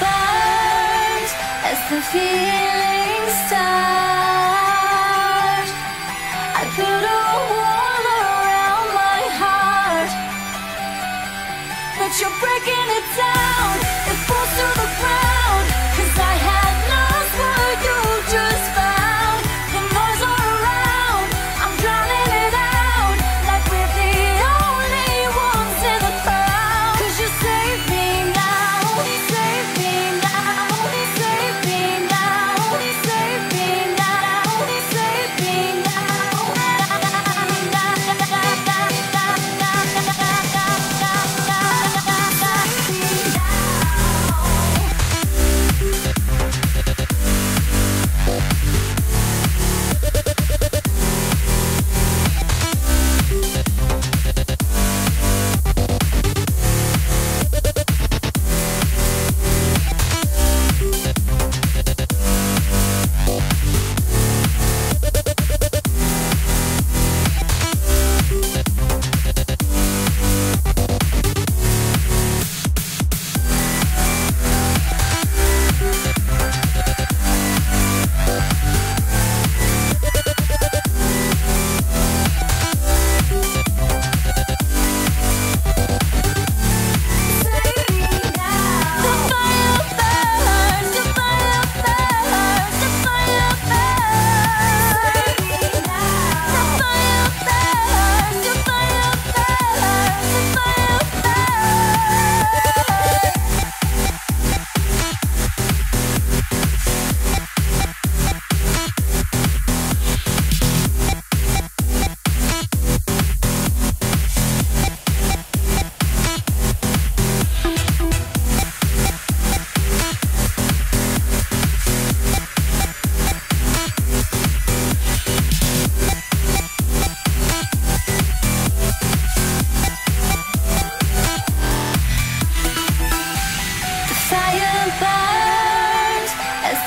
burns as the feeling starts. I put a wall around my heart, but you're breaking it down.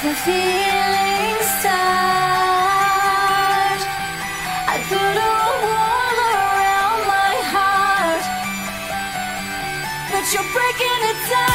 The feeling starts. I put a wall around my heart, but you're breaking it down.